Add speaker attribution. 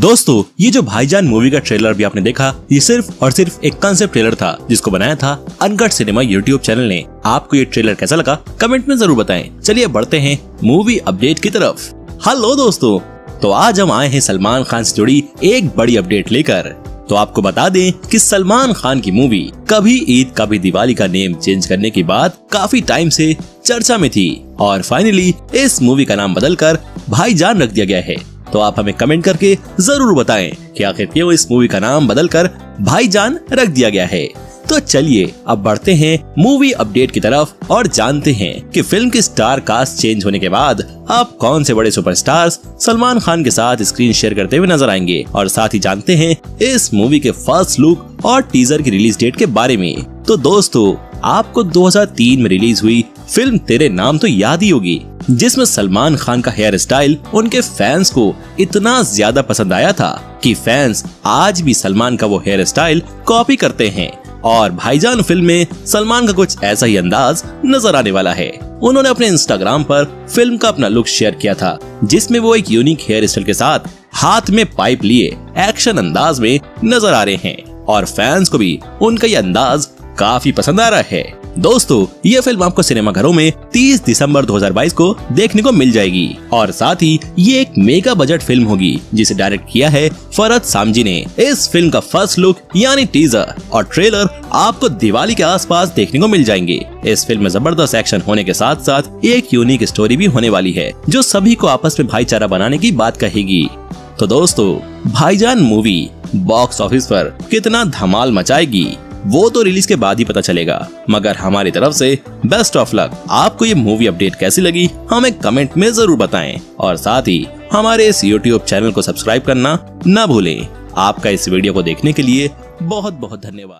Speaker 1: दोस्तों, ये जो भाईजान मूवी का ट्रेलर भी आपने देखा, ये सिर्फ़ और सिर्फ़ एक कंसेप्ट ट्रेलर था, जिसको बनाया था अनकट सिनेमा यूट्यूब चैनल ने। आपको ये ट्रेलर कैसा लगा? कमेंट में ज़रूर बताएँ। चलिए बढ़ते हैं मूवी अपडेट की तरफ़। हेलो दोस्तों तो आज हम आए हैं सलमान खान से जुड़ी एक बड़ी अपडेट लेकर। तो आपको बता दें कि सलमान खान की मूवी कभी ईद, कभी दिवाली का नेम चेंज करने की बात काफ़ी टाइम से चर्चा में थी। और फाइनली इस मूवी का नाम बदलकर भाईजान रख दिया गया है। तो आप हमें कमेंट करके ज़रूर बताएँ कि आखिर क्यों इस मूवी का नाम बदलकर भाईजान रख दिया गया है। तो चलिए, अब बढ़ते हैं मूवी अपडेट की तरफ़ और जानते हैं कि फ़िल्म की स्टार कास्ट चेंज होने के बाद आप कौन से बड़े सुपरस्टार्स सलमान खान के साथ स्क्रीन शेयर करते हुए नज़र आएँगे। और साथ ही जानते हैं इस मूवी के फ़र्स्ट लुक और टीजर की रिलीज़ डेट के बारे में। तो दोस्तों, आपको 2003 में रिलीज़ हुई फ़िल्म तेरे नाम तो याद ही होगी, जिसमें सलमान खान का हेयर स्टाइल उनके फैंस को इतना ज़्यादा पसंद आया था कि फैंस आज भी सलमान का वो हेयर स्टाइल कॉपी करते हैं। और भाईजान फ़िल्म में सलमान का कुछ ऐसा ही अंदाज नज़र आने वाला है। उन्होंने अपने इंस्टाग्राम पर फ़िल्म का अपना लुक शेयर किया था, जिसमें वो एक यूनिक हेयर स्टाइल के साथ हाथ में पाइप लिए एक्शन अंदाज में नज़र आ रहे हैं। और फैंस को भी उनका ये अंदाज काफ़ी पसंद आ रहा है। दोस्तों, ये फ़िल्म आपको सिनेमा घरों में 30 दिसंबर 2022 को देखने को मिल जाएगी। और साथ ही ये एक मेगा बजट फ़िल्म होगी, जिसे डायरेक्ट किया है फरत सामजी ने। इस फ़िल्म का फ़र्स्ट लुक, यानी टीजर और ट्रेलर आपको दिवाली के आसपास देखने को मिल जाएँगे। इस फ़िल्म में ज़बरदस्त एक्शन होने के साथ साथ एक यूनिक स्टोरी भी होने वाली है, जो सभी को आपस में भाईचारा बनाने की बात कहेगी। तो दोस्तों, भाईजान मूवी बॉक्स ऑफ़िस पर कितना धमाल मचाएगी? वो तो रिलीज़ के बाद ही पता चलेगा। मगर हमारी तरफ़ से बेस्ट ऑफ़ लक आपको ये मूवी अपडेट कैसी लगी, हमें कमेंट में ज़रूर बताएँ। और साथ ही, हमारे इस यूट्यूब चैनल को सब्सक्राइब करना न भूलें। आपका इस वीडियो को देखने के लिए बहुत बहुत धन्यवाद।